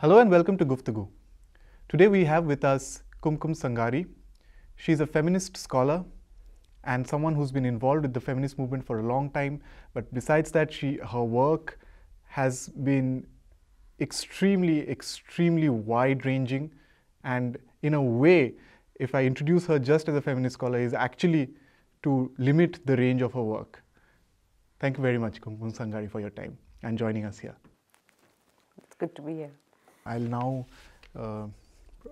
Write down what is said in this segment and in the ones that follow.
Hello and welcome to Guftugu. Today we have with us Kumkum Sangari. She's a feminist scholar and someone who's been involved with the feminist movement for a long time. But besides that, she her work has been extremely, extremely wide-ranging, and in a way, if I introduce her just as a feminist scholar, is actually to limit the range of her work. Thank you very much, Kumkum Sangari, for your time and joining us here. It's good to be here. I'll now uh,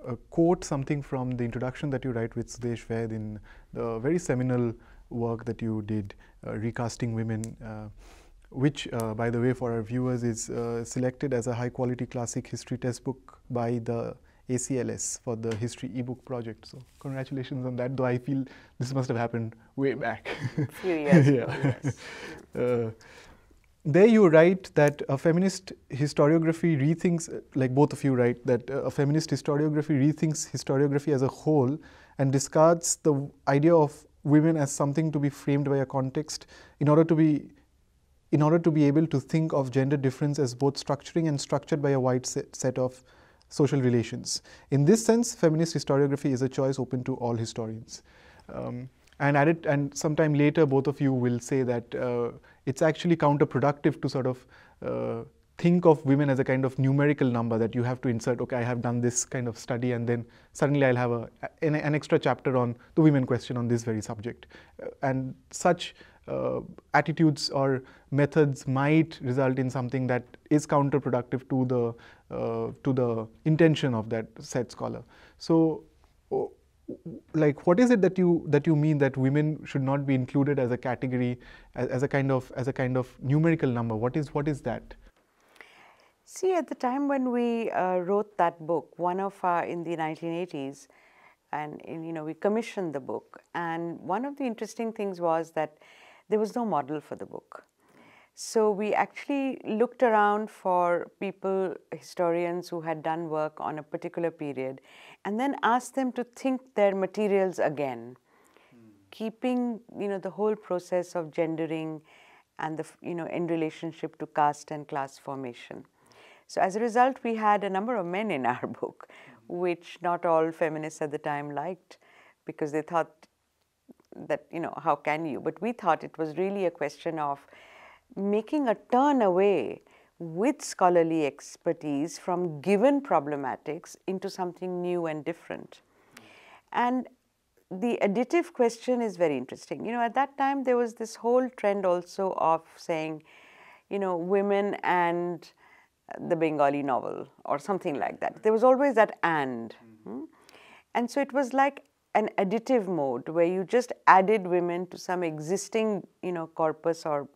uh, quote something from the introduction that you write with Sudesh Vaid in the very seminal work that you did, uh, Recasting Women, uh, which, uh, by the way, for our viewers, is uh, selected as a high quality classic history textbook by the ACLS for the history ebook project. So, congratulations on that, though I feel this must have happened way back. A few years Yeah. Uh, there you write that a feminist historiography rethinks, like both of you write, that a feminist historiography rethinks historiography as a whole and discards the idea of women as something to be framed by a context in order to be in order to be able to think of gender difference as both structuring and structured by a wide set, set of social relations. In this sense, feminist historiography is a choice open to all historians. Um, and at it, and sometime later, both of you will say that uh, it's actually counterproductive to sort of uh, think of women as a kind of numerical number that you have to insert. Okay, I have done this kind of study, and then suddenly I'll have a, an, an extra chapter on the women question on this very subject. Uh, and such uh, attitudes or methods might result in something that is counterproductive to the uh, to the intention of that said scholar. So, like, what is it that you that you mean that women should not be included as a category, as, as a kind of as a kind of numerical number? What is what is that? See, at the time when we uh, wrote that book, one of our in the 1980s, and in, you know we commissioned the book, and one of the interesting things was that there was no model for the book. So we actually looked around for people, historians who had done work on a particular period, and then asked them to think their materials again, hmm. keeping you know the whole process of gendering and the you know in relationship to caste and class formation. So as a result, we had a number of men in our book, hmm. which not all feminists at the time liked, because they thought that you know how can you? But we thought it was really a question of making a turn away with scholarly expertise from given problematics into something new and different. And the additive question is very interesting. You know at that time there was this whole trend also of saying you know women and the bengali novel or something like that. There was always that and. Hmm? and so it was like an additive mode where you just added women to some existing you know corpus or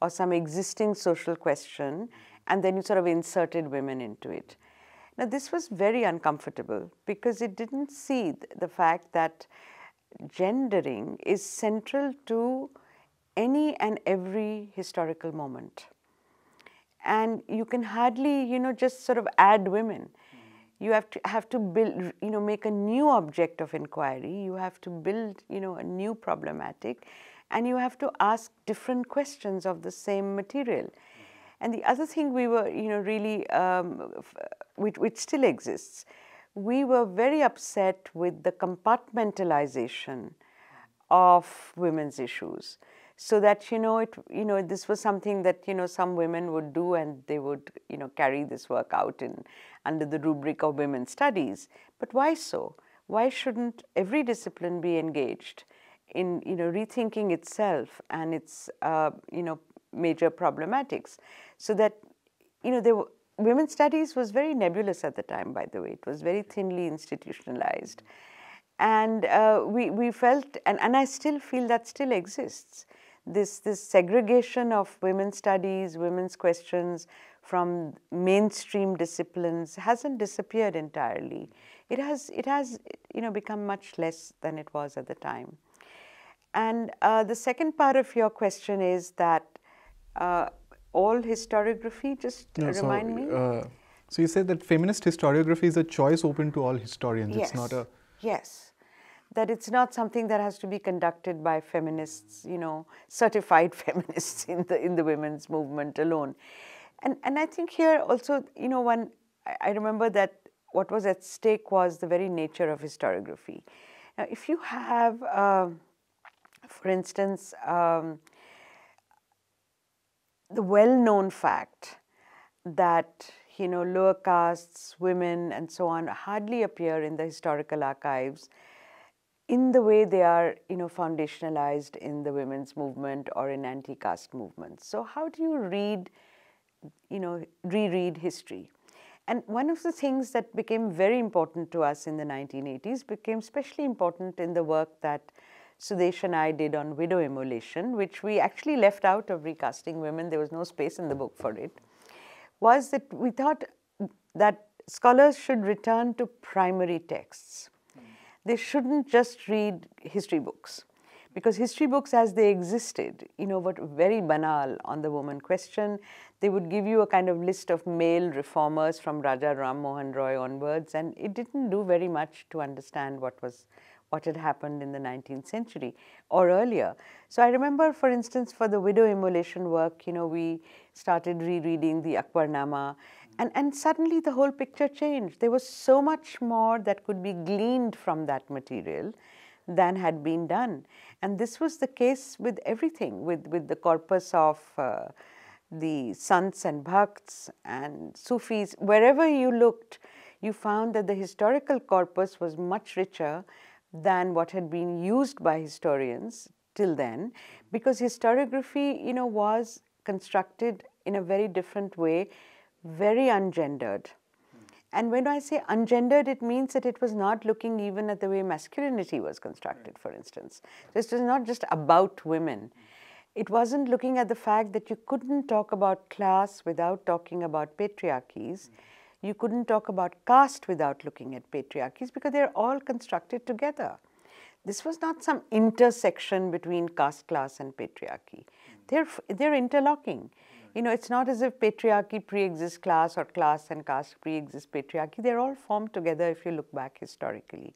or some existing social question and then you sort of inserted women into it. Now this was very uncomfortable because it didn't see the fact that gendering is central to any and every historical moment. And you can hardly you know just sort of add women. You have to have to build you know make a new object of inquiry. You have to build you know a new problematic and you have to ask different questions of the same material. And the other thing we were you know really um, which, which still exists we were very upset with the compartmentalization of women's issues. So that you know it you know this was something that you know some women would do and they would you know carry this work out in under the rubric of women's studies. But why so? Why shouldn't every discipline be engaged in you know rethinking itself and its uh, you know major problematics. So that you know there were women's studies was very nebulous at the time by the way. It was very thinly institutionalized. And uh, we, we felt and, and i still feel that still exists. This this segregation of women's studies women's questions from mainstream disciplines hasn't disappeared entirely. It has it has you know become much less than it was at the time and uh, the second part of your question is that uh, all historiography just No, remind so, me Uh, so you said that feminist historiography is a choice open to all historians. It's not a yes that it's not something that has to be conducted by feminists you know certified feminists in the in the women's movement alone and and i think here also you know when I remember that what was at stake was the very nature of historiography. Now, if you have, uh, for instance, um, the well-known fact that you know lower castes, women, and so on hardly appear in the historical archives in the way they are you know foundationalized in the women's movement or in anti-caste movements. So how do you read, you know, reread history? And one of the things that became very important to us in the 1980s became especially important in the work that Sudesh and I did on widow immolation, which we actually left out of recasting women. There was no space in the book for it. Was that we thought that scholars should return to primary texts. They shouldn't just read history books because history books as they existed, you know, were very banal on the woman question. They would give you a kind of list of male reformers from Raja Ram Mohan Roy onwards, and it didn't do very much to understand what was what had happened in the 19th century or earlier. So I remember, for instance, for the widow immolation work, you know, we started rereading the Akbarnama, and, and suddenly the whole picture changed. There was so much more that could be gleaned from that material than had been done. And this was the case with everything, with, with the corpus of uh, the sants and bhakts and Sufis. Wherever you looked, you found that the historical corpus was much richer than what had been used by historians till then because historiography you know was constructed in a very different way very ungendered. And when i say ungendered it means that it was not looking even at the way masculinity was constructed for instance. This was not just about women. It wasn't looking at the fact that you couldn't talk about class without talking about patriarchies you couldn't talk about caste without looking at patriarchies because they're all constructed together. This was not some intersection between caste, class, and patriarchy. They're, they're interlocking. You know, it's not as if patriarchy pre-exists class or class and caste pre-exists patriarchy. They're all formed together if you look back historically.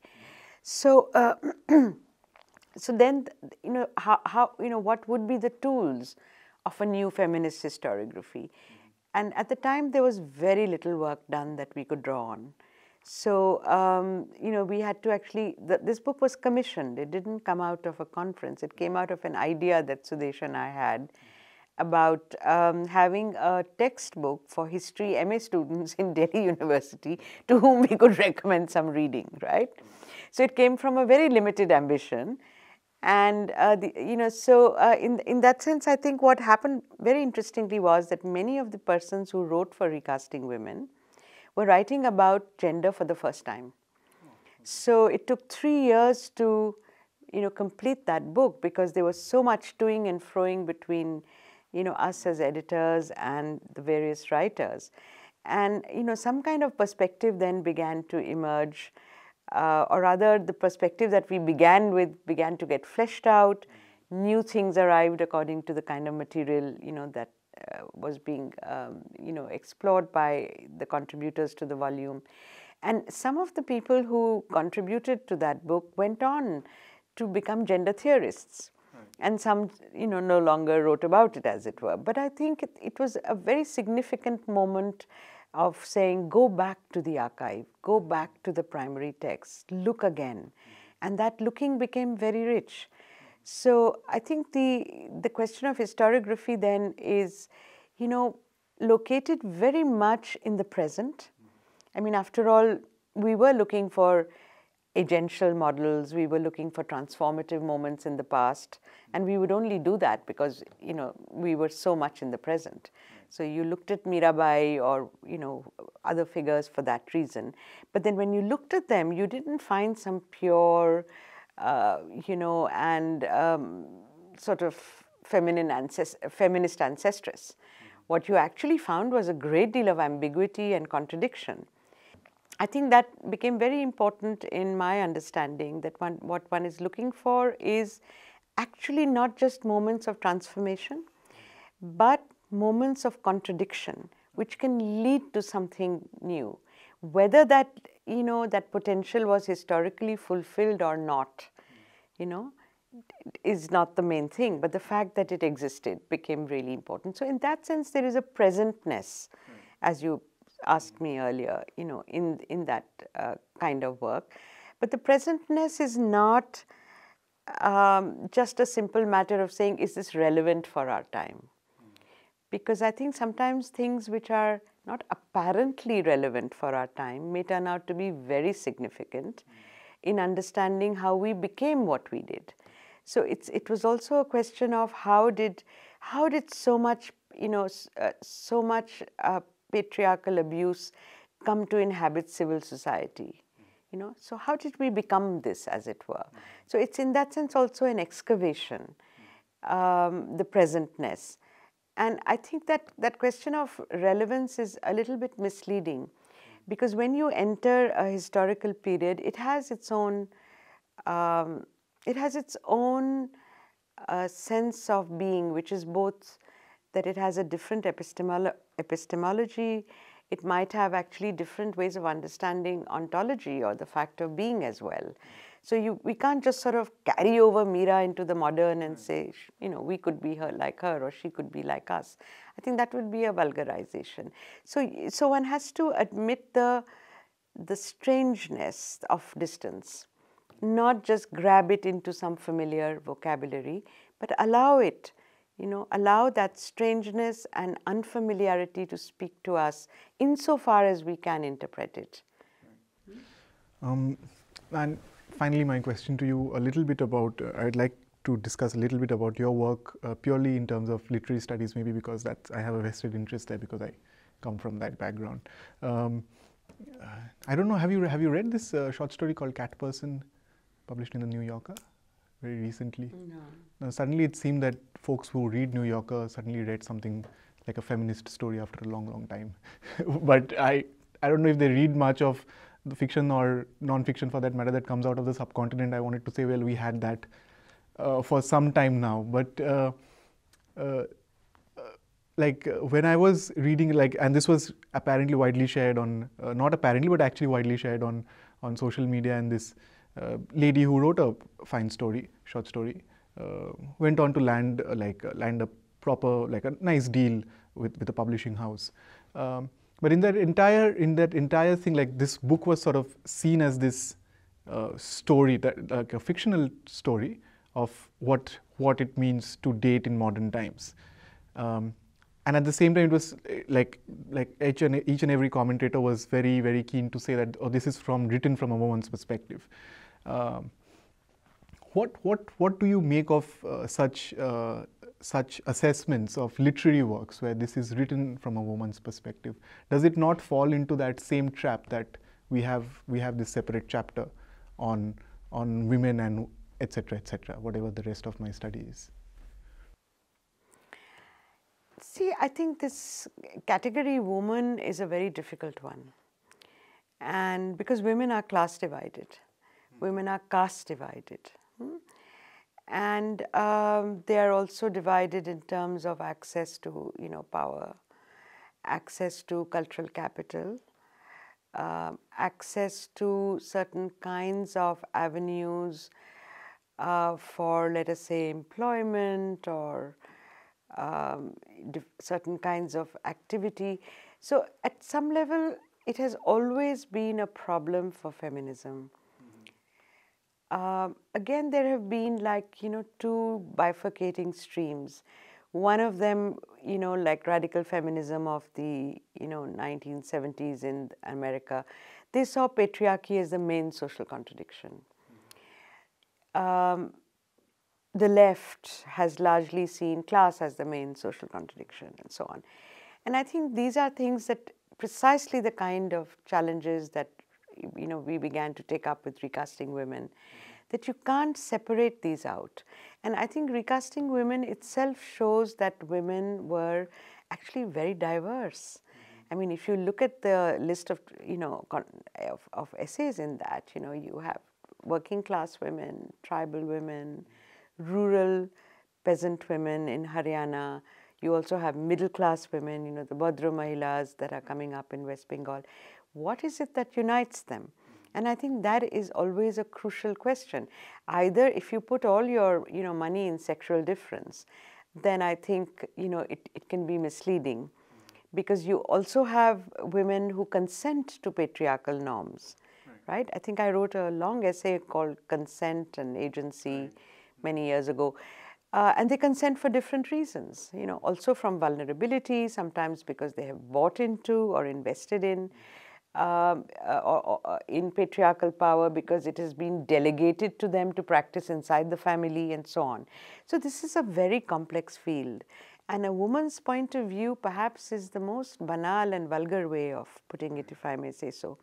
So, uh, so then, you know, how, how, you know, what would be the tools of a new feminist historiography? And at the time, there was very little work done that we could draw on. So, um, you know, we had to actually, the, this book was commissioned. It didn't come out of a conference. It came out of an idea that Sudesh and I had about um, having a textbook for history MA students in Delhi University to whom we could recommend some reading, right? So it came from a very limited ambition. And, uh, the, you know, so uh, in, in that sense, I think what happened very interestingly was that many of the persons who wrote for Recasting Women were writing about gender for the first time. So it took three years to, you know, complete that book because there was so much toing and froing between, you know, us as editors and the various writers. And, you know, some kind of perspective then began to emerge uh, or rather the perspective that we began with began to get fleshed out. New things arrived according to the kind of material you know that uh, was being um, you know explored by the contributors to the volume, and some of the people who contributed to that book went on to become gender theorists. And some, you know, no longer wrote about it, as it were. But I think it, it was a very significant moment of saying, go back to the archive, go back to the primary text, look again. And that looking became very rich. So I think the, the question of historiography then is, you know, located very much in the present. I mean, after all, we were looking for agential models, we were looking for transformative moments in the past, and we would only do that because, you know, we were so much in the present. So you looked at Mirabai or you know other figures for that reason. But then when you looked at them, you didn't find some pure, uh, you know, and um, sort of feminine ancest- feminist ancestress. What you actually found was a great deal of ambiguity and contradiction. I think that became very important in my understanding that one, what one is looking for is actually not just moments of transformation, but moments of contradiction which can lead to something new. Whether that, you know, that potential was historically fulfilled or not, you know, is not the main thing, but the fact that it existed became really important. So in that sense, there is a presentness, as you asked me earlier, you know, in, in that uh, kind of work. But the presentness is not um, just a simple matter of saying, is this relevant for our time? Because I think sometimes things which are not apparently relevant for our time may turn out to be very significant in understanding how we became what we did. So it's, it was also a question of how did, how did so much, you know, uh, so much uh, patriarchal abuse come to inhabit civil society? You know, so how did we become this, as it were? So it's in that sense also an excavation, um, the presentness. And I think that that question of relevance is a little bit misleading because when you enter a historical period, it has its own, um, it has its own uh, sense of being, which is both that it has a different epistemolo epistemology, it might have actually different ways of understanding ontology or the fact of being as well. So you, we can't just sort of carry over Mira into the modern and hmm. say, you know, we could be her like her or she could be like us. I think that would be a vulgarization. So, so one has to admit the, the strangeness of distance, not just grab it into some familiar vocabulary, but allow it, you know, allow that strangeness and unfamiliarity to speak to us insofar as we can interpret it. Um, and finally, my question to you a little bit about, uh, I'd like to discuss a little bit about your work uh, purely in terms of literary studies, maybe because that's, I have a vested interest there because I come from that background. Um, uh, I don't know, have you, have you read this uh, short story called Cat Person, published in the New Yorker very recently? No. Now, suddenly it seemed that folks who read New Yorker suddenly read something like a feminist story after a long, long time. but I, I don't know if they read much of the fiction or non-fiction for that matter that comes out of the subcontinent. I wanted to say, well, we had that uh, for some time now. But uh, uh, like when I was reading, like, and this was apparently widely shared on, not apparently, but actually widely shared on on social media, and this lady who wrote a fine story, short story, went on to land like land a proper like a nice deal with with a publishing house. Um, but in that entire in that entire thing, like this book was sort of seen as this uh, story that like a fictional story of what what it means to date in modern times. Um, and at the same time, it was eh, like like each and each and every commentator was very very keen to say that oh, this is from written from a woman's perspective. Um, what what what do you make of uh, such uh, such assessments of literary works where this is written from a woman's perspective? Does it not fall into that same trap that we have we have this separate chapter on on women and etc., etc., whatever the rest of my study is? See, I think this category woman is a very difficult one. And because women are class divided, women are caste divided. Hmm? And um, they are also divided in terms of access to, you know, power, access to cultural capital, uh, access to certain kinds of avenues uh, for, let us say, employment or um, certain kinds of activity. So, at some level, it has always been a problem for feminism. Um, again, there have been like, you know, two bifurcating streams. One of them, you know, like radical feminism of the, you know, 1970s in America, they saw patriarchy as the main social contradiction um, the left has largely seen class as the main social contradiction and so on. And I think these are things that precisely the kind of challenges that you know we began to take up with recasting women that you can't separate these out. And I think recasting women itself shows that women were actually very diverse. I mean, if you look at the list of, you know, of, of essays in that, you know, you have working class women, tribal women, rural peasant women in Haryana. You also have middle class women, you know, the Bhadra Mahilas that are coming up in West Bengal. What is it that unites them? And I think that is always a crucial question. Either if you put all your, you know, money in sexual difference, then I think, you know, it, it can be misleading. because you also have women who consent to patriarchal norms, right? right? I think I wrote a long essay called Consent and Agency right. many years ago. Uh, and they consent for different reasons, you know, also from vulnerability, sometimes because they have bought into or invested in, um, uh, uh, in patriarchal power because it has been delegated to them to practice inside the family and so on. So this is a very complex field. And a woman's point of view perhaps is the most banal and vulgar way of putting it, if I may say so.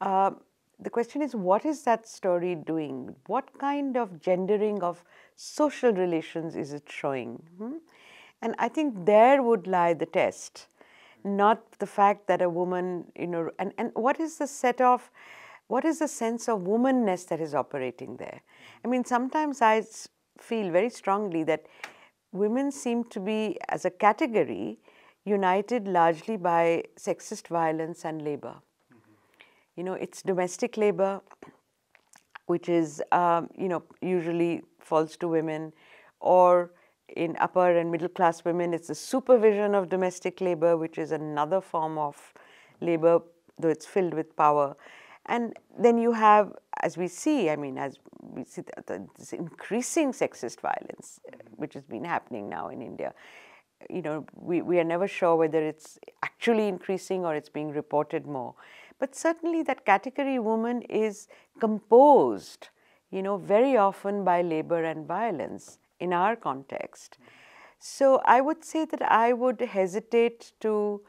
Uh, the question is, what is that story doing? What kind of gendering of social relations is it showing? Hmm? And I think there would lie the test, not the fact that a woman, you know, and, and what is the set of, what is the sense of womanness that is operating there? I mean, sometimes I feel very strongly that women seem to be, as a category, united largely by sexist violence and labor. Mm -hmm. You know, it's domestic labor, which is, um, you know, usually falls to women, or in upper and middle class women, it's the supervision of domestic labor, which is another form of labor, though it's filled with power. And then you have, as we see, I mean, as we see this increasing sexist violence, which has been happening now in India. You know, we, we are never sure whether it's actually increasing or it's being reported more. But certainly that category woman is composed, you know, very often by labor and violence in our context. So I would say that I would hesitate to,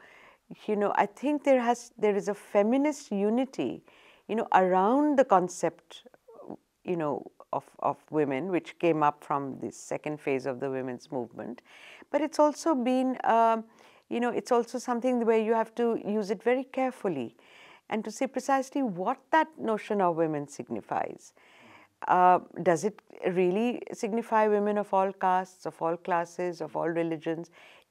you know, I think there has there is a feminist unity, you know, around the concept you know, of, of women, which came up from the second phase of the women's movement. But it's also been, um, you know, it's also something where you have to use it very carefully and to say precisely what that notion of women signifies. Uh, does it really signify women of all castes, of all classes, of all religions?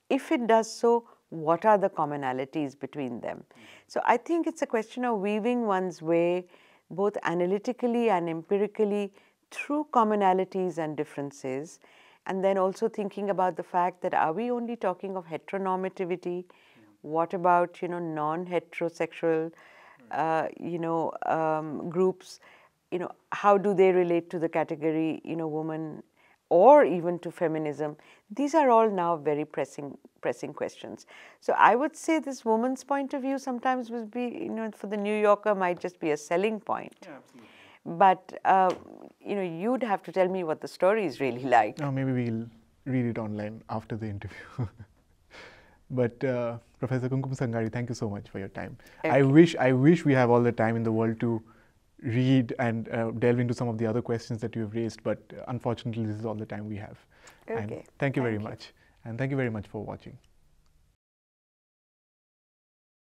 If it does so, what are the commonalities between them? So I think it's a question of weaving one's way both analytically and empirically through commonalities and differences, and then also thinking about the fact that are we only talking of heteronormativity? What about you know non-heterosexual uh, you know um, groups? You know how do they relate to the category you know woman or even to feminism? These are all now very pressing pressing questions. So I would say this woman's point of view sometimes would be, you know, for the New Yorker might just be a selling point. Yeah, absolutely. But, uh, you know, you'd have to tell me what the story is really like. No, maybe we'll read it online after the interview. but uh, Professor Kumkum Sangari, thank you so much for your time. Okay. I wish I wish we have all the time in the world to read and uh, delve into some of the other questions that you have raised, but uh, unfortunately, this is all the time we have. Okay. And thank you thank very you. much. And thank you very much for watching.